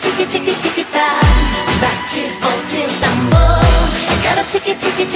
chiqui chiqui chiqui chiquita Bate forte o tambor Eu quero chiqui chiqui